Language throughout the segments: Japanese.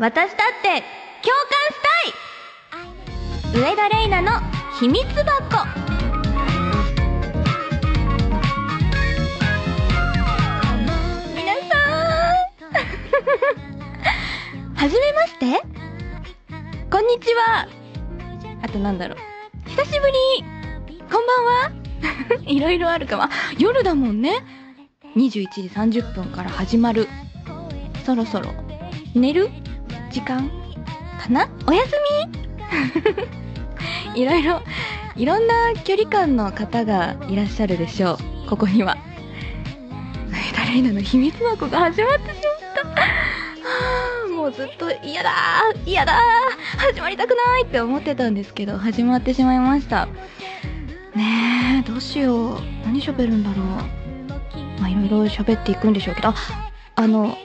私だって共感したい。上田玲奈の秘密箱。皆さん。はじめまして。こんにちは。あとなんだろう。久しぶり。こんばんは。いろいろあるかも。夜だもんね。21時30分から始まる。そろそろ。寝る？時間？かな？おやすみ？いろいろいろんな距離感の方がいらっしゃるでしょう。ここには。上田玲奈の秘密箱が始まってしまった。は あもうずっと嫌だ。嫌だ。始まりたくないって思ってたんですけど始まってしまいました。ねえどうしよう。何喋るんだろう。まあいろいろ喋っていくんでしょうけど。ああの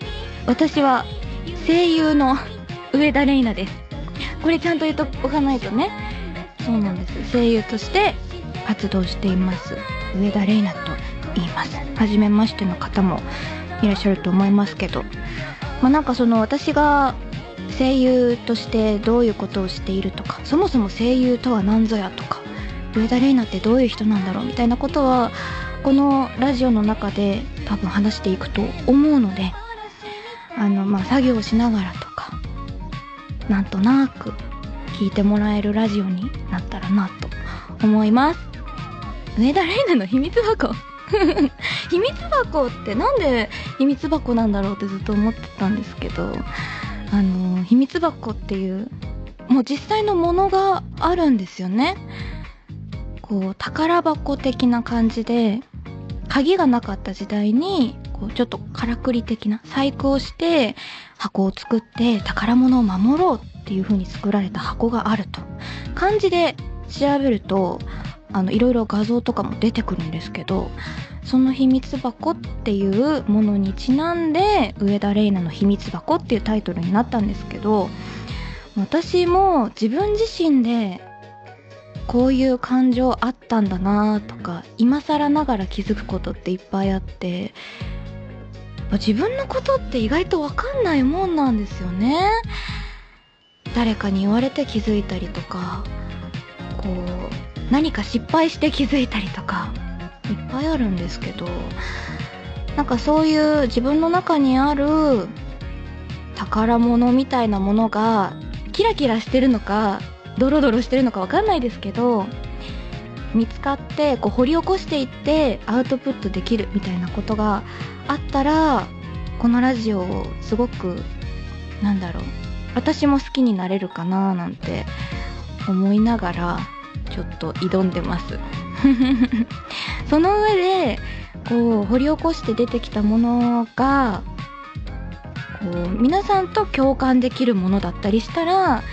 私は声優の上田玲奈です。これちゃんと言っとかないとね。そうなんです。声優として活動しています。上田玲奈と言います。初めましての方もいらっしゃると思いますけど。まあなんかその私が声優としてどういうことをしているとかそもそも声優とは何ぞやとか上田玲奈ってどういう人なんだろうみたいなことはこのラジオの中で多分話していくと思うのであのまあ作業しながらとかなんとなく聞いてもらえるラジオになったらなと思います。上田玲奈の秘密箱。秘密箱ってなんで秘密箱なんだろうってずっと思ってたんですけどあの秘密箱っていうもう実際のものがあるんですよね。こう宝箱的な感じで鍵がなかった時代にこうちょっとからくり的な細工をして箱を作って宝物を守ろうっていう風に作られた箱があると。漢字で調べるとあのいろいろ画像とかも出てくるんですけどその秘密箱っていうものにちなんで上田玲奈の秘密箱っていうタイトルになったんですけど私も自分自身でこういう感情あったんだなとか今更ながら気づくことっていっぱいあって自分のことって意外とわかんないもんなんですよね。誰かに言われて気づいたりとかこう何か失敗して気づいたりとかいっぱいあるんですけどなんかそういう自分の中にある宝物みたいなものがキラキラしてるのかドロドロしてるのかわかんないですけど見つかってこう掘り起こしていってアウトプットできるみたいなことがあったらこのラジオをすごくなんだろう私も好きになれるかななんて思いながらちょっと挑んでます。その上でこう掘り起こして出てきたものがこう皆さんと共感できるものだったりしたら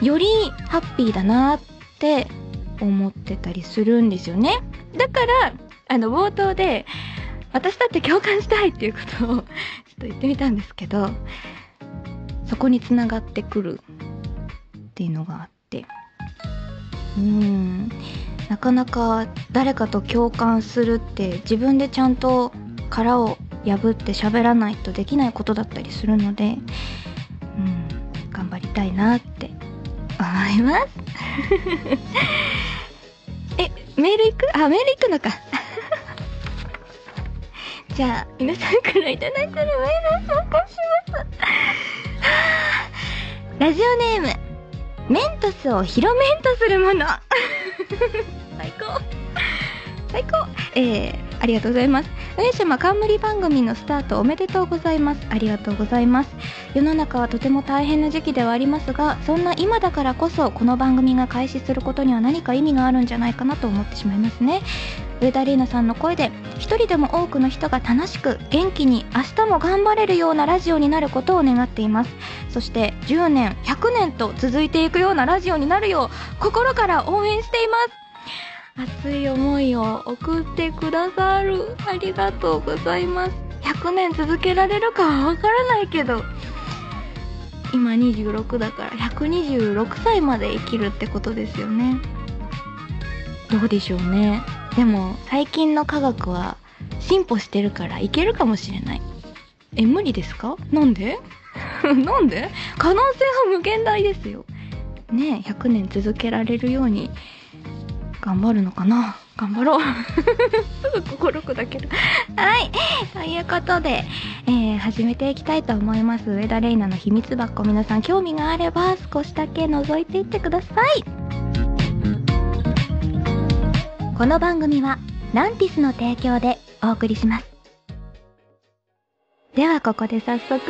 よりハッピーだなって思ってたりするんですよね。だからあの冒頭で私だって共感したいっていうことを ちょっと言ってみたんですけどそこにつながってくるっていうのがあって。うん。なかなか誰かと共感するって自分でちゃんと殻を破って喋らないとできないことだったりするのでうん。頑張りたいなって思います。えメール行く？あメール行くのか。じゃあ皆さんからいただいてるメールを紹介します。ラジオネームメントスを広めんとするもの。最高。最高。えー、ありがとうございます。上島冠番組のスタートおめでとうございます。ありがとうございます。世の中はとても大変な時期ではありますがそんな今だからこそこの番組が開始することには何か意味があるんじゃないかなと思ってしまいますね。上田玲奈さんの声で一人でも多くの人が楽しく元気に明日も頑張れるようなラジオになることを願っています。そして10年100年と続いていくようなラジオになるよう心から応援しています。熱い思いを送ってくださる。ありがとうございます。100年続けられるかはわからないけど。今26だから126歳まで生きるってことですよね。どうでしょうね。でも最近の科学は進歩してるからいけるかもしれない。え無理ですか？なんで？なんで？可能性は無限大ですよ。ねえ、100年続けられるように頑張るのかな？頑張ろう。す ぐ心くだけど。はい。ということで、えー、始めていきたいと思います。上田玲奈の秘密箱。皆さん興味があれば少しだけ覗いていってください。この番組は、ランティスの提供でお送りします。ではここで早速、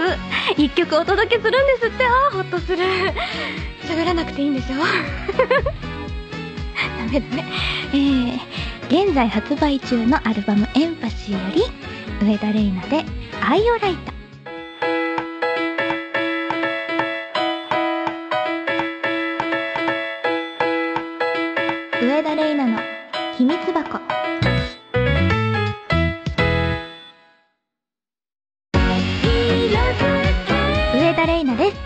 一曲お届けするんですって。ああ、ほっとする。喋らなくていいんでしょダメダメ。えー、現在発売中のアルバムエンパシーより、上田玲奈で、アイオライト。上田玲奈の秘密箱。上田玲奈です。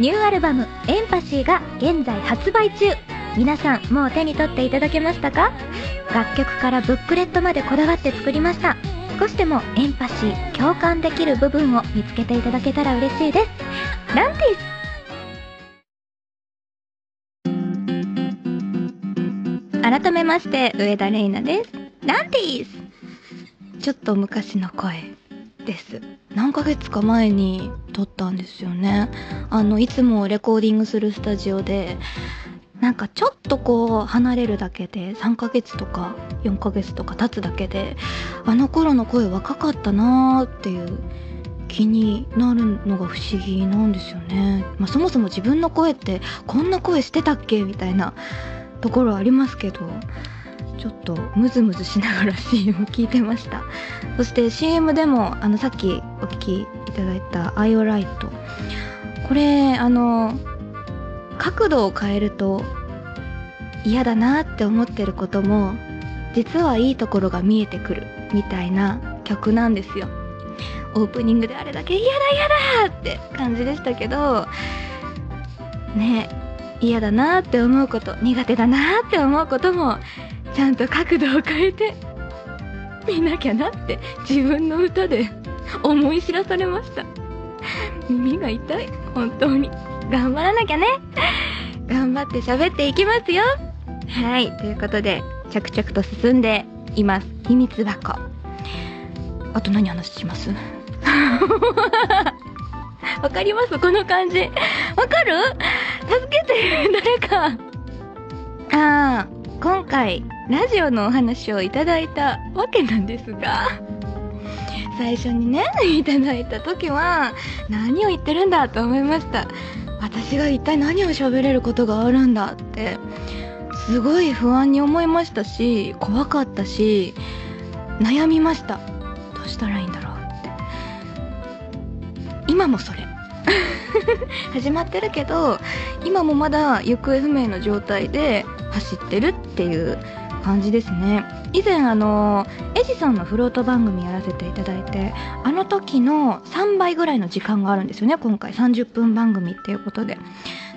ニューアルバムエンパシーが現在発売中。皆さんもう手に取っていただけましたか？楽曲からブックレットまでこだわって作りました。少しでもエンパシー共感できる部分を見つけていただけたら嬉しいです。ランティス。改めまして上田玲奈です。ランティス。ちょっと昔の声です。何ヶ月か前に撮ったんですよね。あのいつもレコーディングするスタジオでなんかちょっとこう離れるだけで3ヶ月とか4ヶ月とか経つだけであの頃の声若かったなーっていう気になるのが不思議なんですよね、まあ、そもそも自分の声ってこんな声してたっけみたいなところありますけどちょっとムズムズしながら CM 聞いてました。そして CM でもあのさっきお聴きいただいた「アイオライト」これあの角度を変えると嫌だなって思ってることも実はいいところが見えてくるみたいな曲なんですよ。オープニングであれだけ嫌だ嫌だって感じでしたけどね嫌だなって思うこと苦手だなって思うこともちゃんと角度を変えて見なきゃなって自分の歌で思い知らされました。耳が痛い本当に。頑張らなきゃね。頑張って喋っていきますよ。はい。ということで、着々と進んでいます。秘密箱。あと何話します？わかります？この感じ。わかる？助けて誰か。ああ、今回、ラジオのお話をいただいたわけなんですが、最初にね、いただいた時は、何を言ってるんだと思いました。私が一体何を喋れることがあるんだってすごい不安に思いましたし怖かったし悩みました。どうしたらいいんだろうって。今もそれ。始まってるけど今もまだ行方不明の状態で走ってるっていう感じですね。以前あのエジソンのフロート番組やらせていただいてあの時の3倍ぐらいの時間があるんですよね今回。30分番組っていうことで。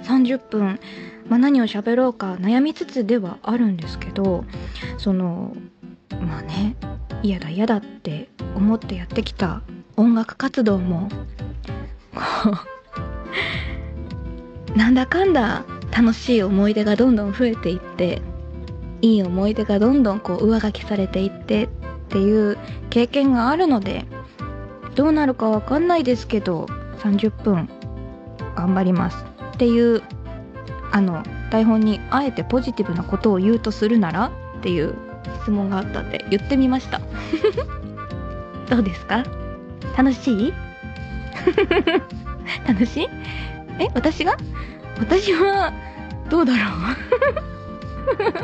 30分、まあ、何を喋ろうか悩みつつではあるんですけどそのまあね嫌だ嫌だって思ってやってきた音楽活動もこうなんだかんだ楽しい思い出がどんどん増えていっていい思い出がどんどんこう上書きされていってっていう経験があるのでどうなるかわかんないですけど30分頑張ります。っていうあの台本にあえてポジティブなことを言うとするならっていう質問があったんで言ってみました。どうですか？楽しい？楽しい？え私が？私はどうだろ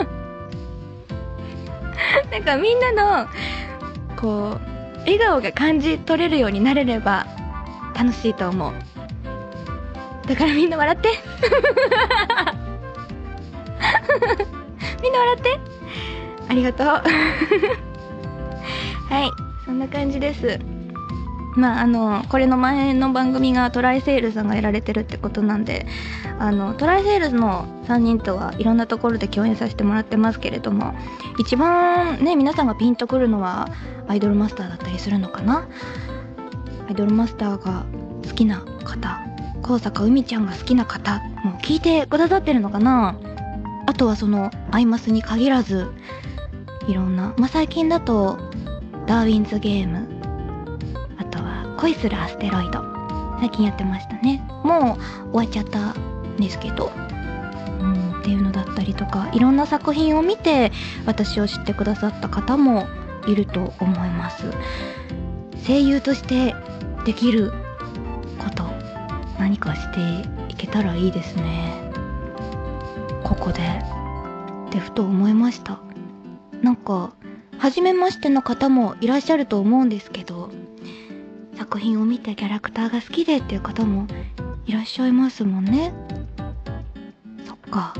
う？なんかみんなのこう笑顔が感じ取れるようになれれば楽しいと思う。だからみんな笑って。みんな笑って。ありがとう。はいそんな感じです。まああのこれの前の番組がトライセールさんがやられてるってことなんであのトライセールの3人とはいろんなところで共演させてもらってますけれども一番ね皆さんがピンとくるのはアイドルマスターだったりするのかな？アイドルマスターが好きな方高坂海ちゃんが好きな方も聞いてくださってるのかな？あとはそのアイマスに限らずいろんな、まあ、最近だとダーウィンズゲーム。恋するアステロイド。最近やってましたね。もう終わっちゃったんですけど。うんっていうのだったりとか。いろんな作品を見て私を知ってくださった方もいると思います。声優としてできること何かしていけたらいいですね。ここで。ってふと思いました。なんか初めましての方もいらっしゃると思うんですけど作品を見てキャラクターが好きでっていう方もいらっしゃいますもんね。そっか。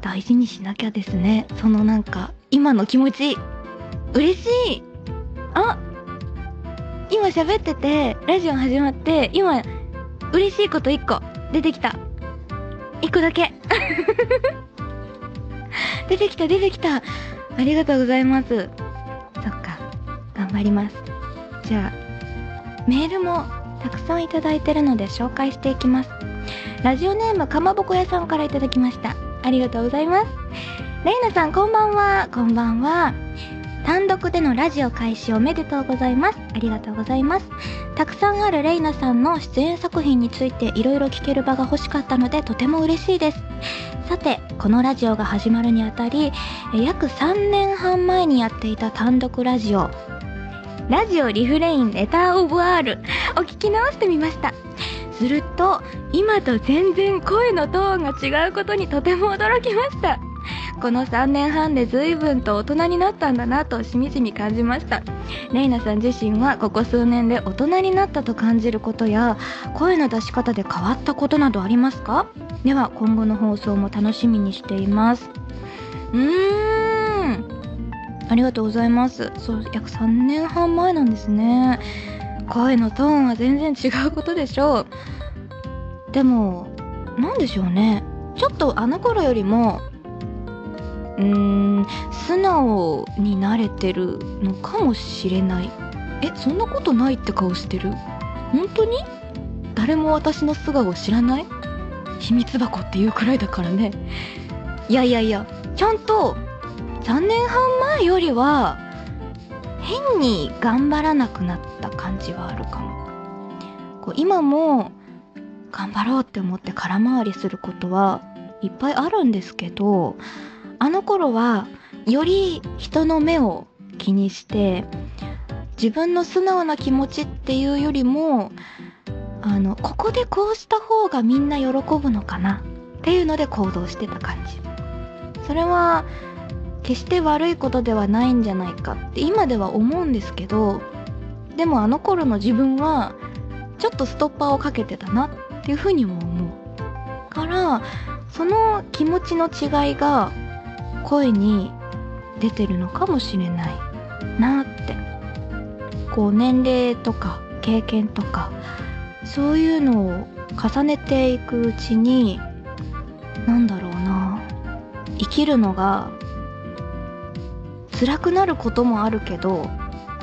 大事にしなきゃですね。そのなんか今の気持ち。嬉しい。あ今喋っててラジオ始まって今嬉しいこと1個。出てきた。1個だけ。出てきた出てきた。ありがとうございます。そっか。頑張ります。じゃあメールもたくさんいただいてるので紹介していきます。ラジオネームかまぼこ屋さんからいただきました。ありがとうございます。レイナさんこんばんは。こんばんは。単独でのラジオ開始おめでとうございます。ありがとうございます。たくさんあるレイナさんの出演作品についていろいろ聞ける場が欲しかったのでとても嬉しいです。さてこのラジオが始まるにあたり約3年半前にやっていた単独ラジオ。ラジオリフレインレターオブ R を聞き直してみました。すると今と全然声のトーンが違うことにとても驚きました。この3年半で随分と大人になったんだなとしみじみ感じました。レイナさん自身はここ数年で大人になったと感じることや声の出し方で変わったことなどありますか？では今後の放送も楽しみにしています。うーん。ありがとうございます。そう約3年半前なんですね。声のトーンは全然違うことでしょう。でも何でしょうね。ちょっとあの頃よりもうーん素直になれてるのかもしれない。えそんなことないって顔してる？本当に？誰も私の素顔を知らない？秘密箱っていうくらいだからね。いやいやいやちゃんと3年半前よりは変に頑張らなくなった感じはあるかも。こう今も頑張ろうって思って空回りすることはいっぱいあるんですけどあの頃はより人の目を気にして自分の素直な気持ちっていうよりもあのここでこうした方がみんな喜ぶのかなっていうので行動してた感じ。それは決して悪いことではないんじゃないかって今では思うんですけどでもあの頃の自分はちょっとストッパーをかけてたなっていうふうにも思う。からその気持ちの違いが声に出てるのかもしれないなって。こう年齢とか経験とかそういうのを重ねていくうちになんだろうな。生きるのが辛くなることもあるけど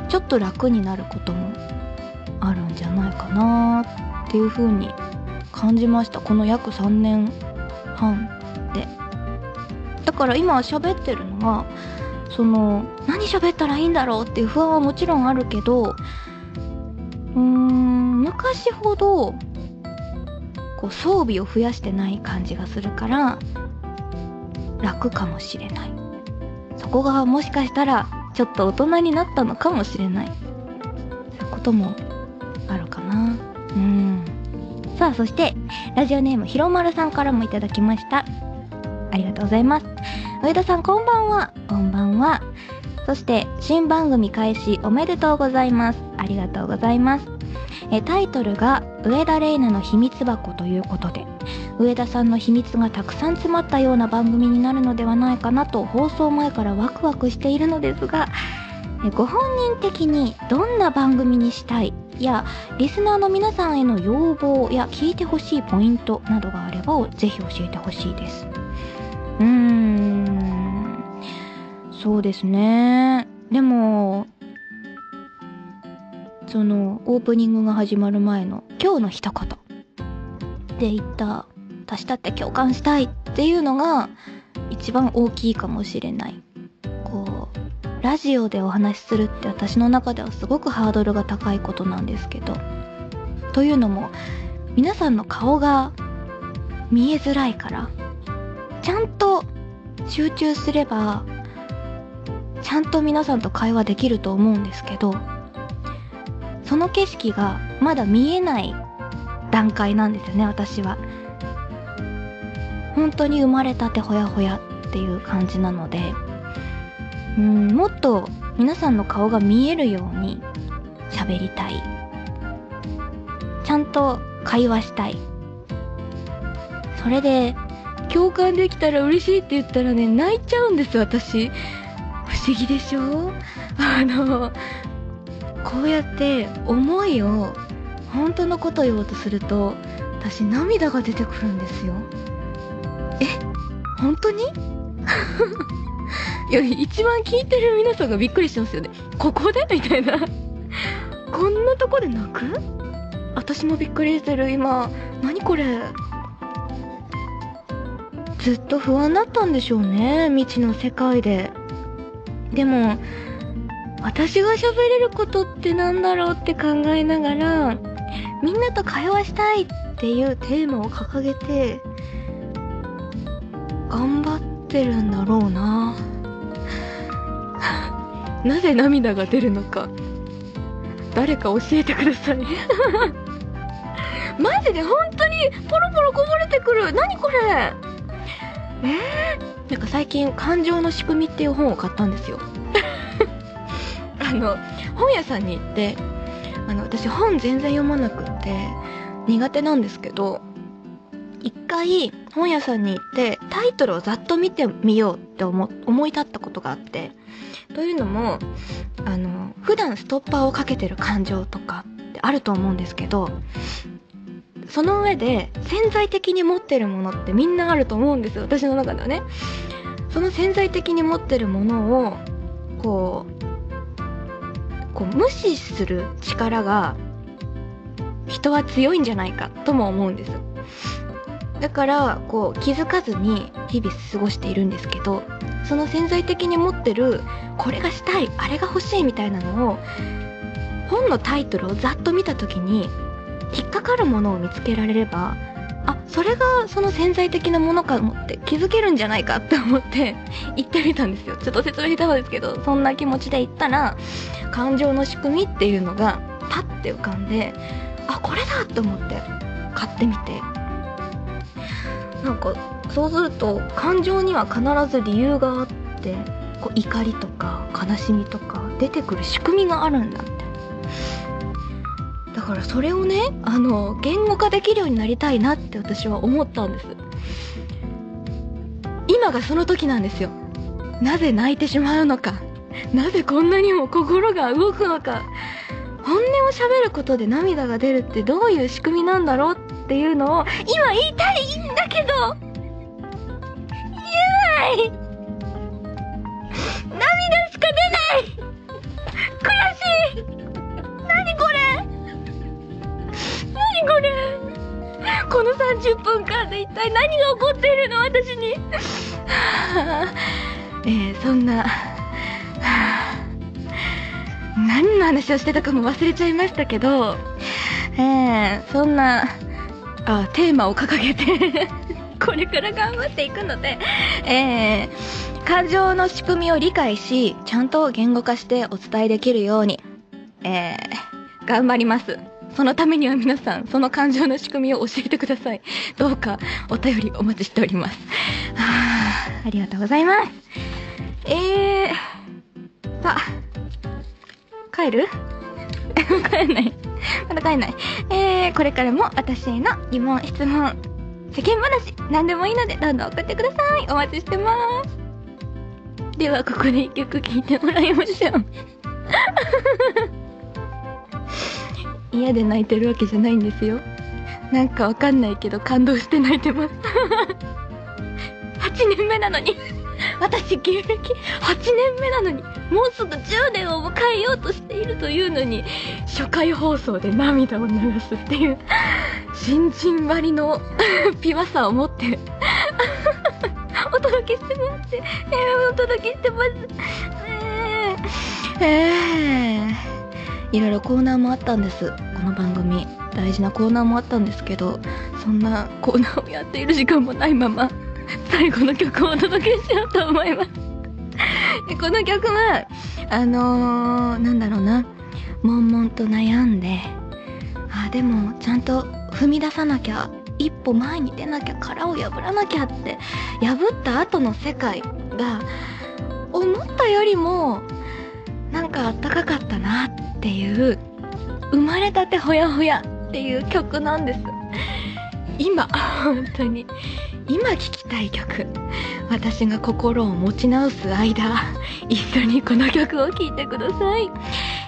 ちょっと楽になることもあるんじゃないかなっていう風に感じました。この約3年半で。だから今喋ってるのはその何喋ったらいいんだろうっていう不安はもちろんあるけどうーん昔ほどこう装備を増やしてない感じがするから楽かもしれない。こがもしかしたらちょっと大人になったのかもしれない。こともあるかな。うん。さあそしてラジオネームひろまるさんからもいただきました。ありがとうございます。上田さんこんばんは。こんばんは。そして新番組開始おめでとうございます。ありがとうございます。えタイトルが上田玲奈の秘密箱ということで。上田さんの秘密がたくさん詰まったような番組になるのではないかなと放送前からワクワクしているのですがご本人的にどんな番組にしたい？やリスナーの皆さんへの要望や聞いてほしいポイントなどがあればぜひ教えてほしいです。うーん。そうですね。でもそのオープニングが始まる前の今日の一言で言った私だって共感したいっていうのが一番大きいかもしれない。こうラジオでお話しするって私の中ではすごくハードルが高いことなんですけど。というのも皆さんの顔が見えづらいからちゃんと集中すればちゃんと皆さんと会話できると思うんですけどその景色がまだ見えない段階なんですよね私は。本当に生まれたてほやほやっていう感じなのでうんもっと皆さんの顔が見えるように喋りたい。ちゃんと会話したい。それで共感できたら嬉しいって言ったらね泣いちゃうんです私。不思議でしょ？あのこうやって思いを本当のこと言おうとすると私涙が出てくるんですよ。え本当に？いや一番聞いてる皆さんがびっくりしてますよね。ここで？みたいな。こんなとこで泣く？私もびっくりしてる今。何これ？ずっと不安だったんでしょうね未知の世界で。でも私が喋れることってなんだろうって考えながらみんなと会話したいっていうテーマを掲げて頑張ってるんだろうな。なぜ涙が出るのか。誰か教えてください。マジで本当にポロポロこぼれてくる。何これ。えー、なんか最近感情の仕組みっていう本を買ったんですよ。あの本屋さんに行ってあの私本全然読まなくって苦手なんですけど一回本屋さんに行ってタイトルをざっと見てみようって思思い立ったことがあってというのもあの普段ストッパーをかけてる感情とかってあると思うんですけどその上で潜在的に持ってるものってみんなあると思うんですよ私の中ではね。その潜在的に持ってるものをこうこう無視する力が人は強いんじゃないかとも思うんですだからこう気づかずに日々過ごしているんですけどその潜在的に持ってるこれがしたいあれが欲しいみたいなのを本のタイトルをざっと見た時に引っかかるものを見つけられればあそれがその潜在的なものかもって気づけるんじゃないかって思って行ってみたんですよ。ちょっと説明下手ですけどそんな気持ちで行ったら感情の仕組みっていうのがパッて浮かんであこれだと思って買ってみてなんかそうすると感情には必ず理由があってこう怒りとか悲しみとか出てくる仕組みがあるんだって。だからそれをねあの言語化できるようになりたいなって私は思ったんです。今がその時なんですよ。なぜ泣いてしまうのか。なぜこんなにも心が動くのか。本音を喋ることで涙が出るってどういう仕組みなんだろうっていうのを今言いたいだけど言えない。涙しか出ない。悔しい。何これ。何これ。この30分間で一体何が起こっているの？私に。えー、そんな。何の話をしてたかも忘れちゃいましたけど、えー、そんなあテーマを掲げて これから頑張っていくので、えー、感情の仕組みを理解しちゃんと言語化してお伝えできるように、えー、頑張ります。そのためには皆さんその感情の仕組みを教えてください。どうかお便りお待ちしております。はあありがとうございます。えー、さあ帰る？帰んない。まだ帰んない。えー、これからも私への疑問、質問、世間話、何でもいいのでどんどん送ってください。お待ちしてます。では、ここで一曲聴いてもらいましょう。嫌で泣いてるわけじゃないんですよ。なんかわかんないけど感動して泣いてます。8年目なのに 私芸歴8年目なのにもうすぐ10年を迎えようとしているというのに初回放送で涙を流すっていう新人割の ピュアさを持って お届けしてます。えー、お届けしてます。えー、えー、いろいろコーナーもあったんです。この番組。大事なコーナーもあったんですけど、そんなコーナーをやっている時間もないまま、最後の曲をお届けしようと思います。この曲は、あのー、なんだろうな、悶々と悩んで、あ、でも、ちゃんと踏み出さなきゃ、一歩前に出なきゃ、殻を破らなきゃって、破った後の世界が、思ったよりも、なんかあったかかったなっていう、生まれたてほやほやっていう曲なんです。今、本当に、今聴きたい曲。私が心を持ち直す間、一緒にこの曲を聴いてください。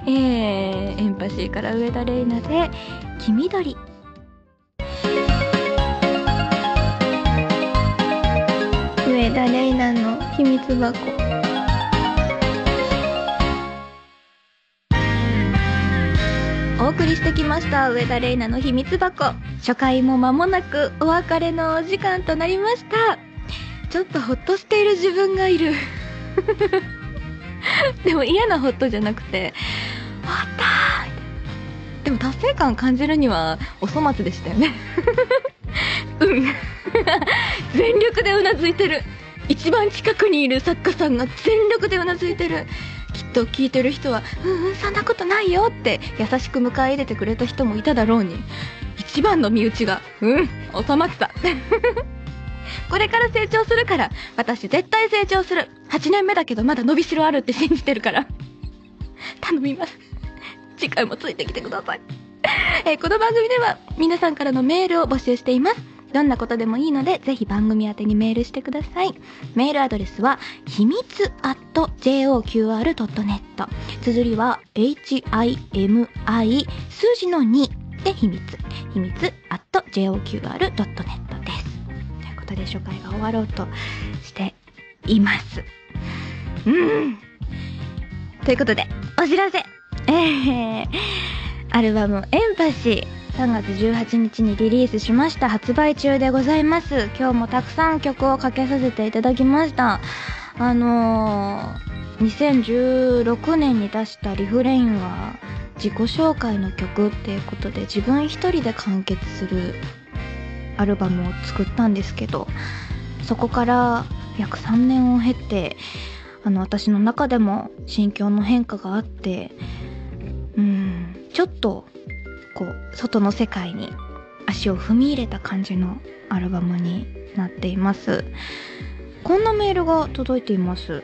えー、エンパシーから上田玲奈で、黄緑。上田玲奈の秘密箱。お送りしてきました上田玲奈の秘密箱初回も間もなくお別れのお時間となりましたちょっとホッとしている自分がいる。でも嫌なホッとじゃなくて終わった！でも達成感感じるにはお粗末でしたよね。うん。全力でうなずいてる。一番近くにいる作家さんが全力でうなずいてる。きっと聞いてる人は「うんうんそんなことないよ」って優しく迎え入れてくれた人もいただろうに。一番の身内が「うん収まってた」これから成長するから、私絶対成長する。8年目だけどまだ伸びしろあるって信じてるから。頼みます。次回もついてきてください。えー、この番組では皆さんからのメールを募集しています。どんなことでもいいので、ぜひ番組宛てにメールしてください。メールアドレスは、秘密アット .joqr.net。綴りは、himi 数字の2で秘密。秘密アット .joqr.net です。ことで初回が終わろうとしています。うん。ということで、お知らせ。えー、アルバムエンパシー。3月18日にリリースしました。発売中でございます。今日もたくさん曲をかけさせていただきました。あのー、2016年に出したリフレインは自己紹介の曲っていうことで自分一人で完結するアルバムを作ったんですけどそこから約3年を経てあの私の中でも心境の変化があってうんちょっとこう外の世界に足を踏み入れた感じのアルバムになっています。こんなメールが届いています。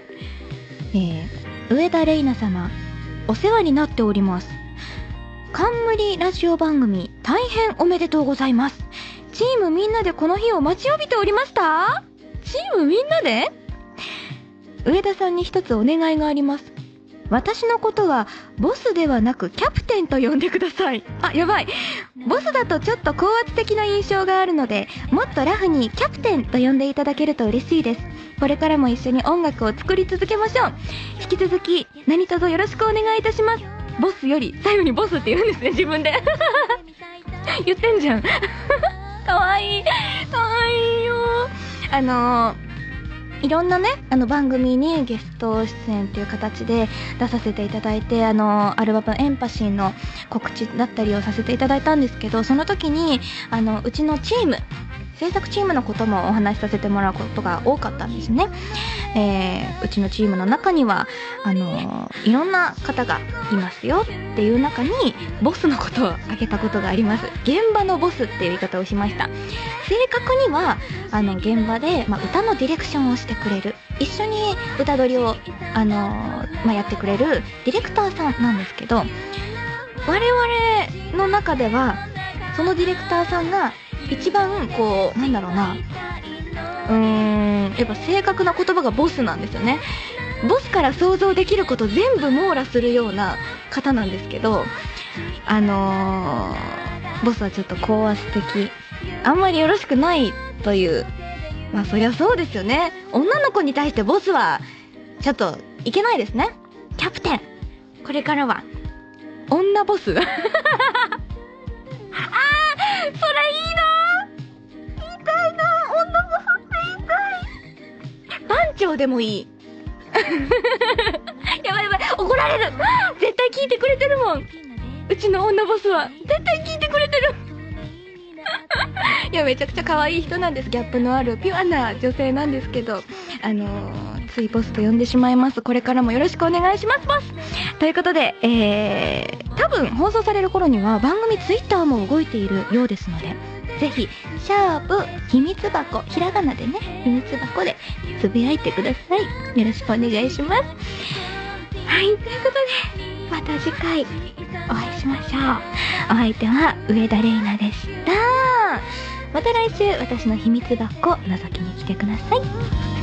えー、上田玲奈様お世話になっております。冠ラジオ番組大変おめでとうございます。チームみんなでこの日を待ちわびておりました？チームみんなで？上田さんに一つお願いがあります。私のことはボスではなくキャプテンと呼んでください。あ、やばい。ボスだとちょっと高圧的な印象があるので、もっとラフにキャプテンと呼んでいただけると嬉しいです。これからも一緒に音楽を作り続けましょう。引き続き何卒よろしくお願いいたします。ボスより最後にボスって言うんですね、自分で。言ってんじゃん。かわいい。かわいいよ。あのいろんなね、あの番組にゲスト出演という形で出させていただいて、あの、アルバムエンパシーの告知だったりをさせていただいたんですけど、その時に、あの、うちのチーム、制作チームのこともお話しさせてもらうことが多かったんですね。えー、うちのチームの中には、あのー、いろんな方がいますよっていう中に、ボスのことを挙げたことがあります。現場のボスっていう言い方をしました。正確には、あの、現場で、まあ、歌のディレクションをしてくれる。一緒に歌取りを、あのー、まあ、やってくれるディレクターさんなんですけど、我々の中では、そのディレクターさんが一番こうなんだろうな。うーんやっぱ正確な言葉がボスなんですよね。ボスから想像できること全部網羅するような方なんですけどあのー、ボスはちょっと高圧的あんまりよろしくないという。まあそりゃそうですよね。女の子に対してボスはちょっといけないですね。キャプテン。これからは。女ボス。あ あいいな。言いたいな。女ボスって言い。たい番長でもいい。やばいやばい。怒られる。絶対聞いてくれてるもん。うちの女ボスは。絶対聞いてくれてる。いやめちゃくちゃ可愛い人なんです。ギャップのあるピュアな女性なんですけど。あのー、ついボスと呼んでしまいます。これからもよろしくお願いしますボスということでえー、多分放送される頃には番組ツイッターも動いているようですのでぜひ、シャープ、秘密箱、ひらがなでね、秘密箱でつぶやいてください。よろしくお願いします。はい、ということで、また次回お会いしましょう。お相手は上田玲奈でした。また来週私の秘密箱覗きに来てください。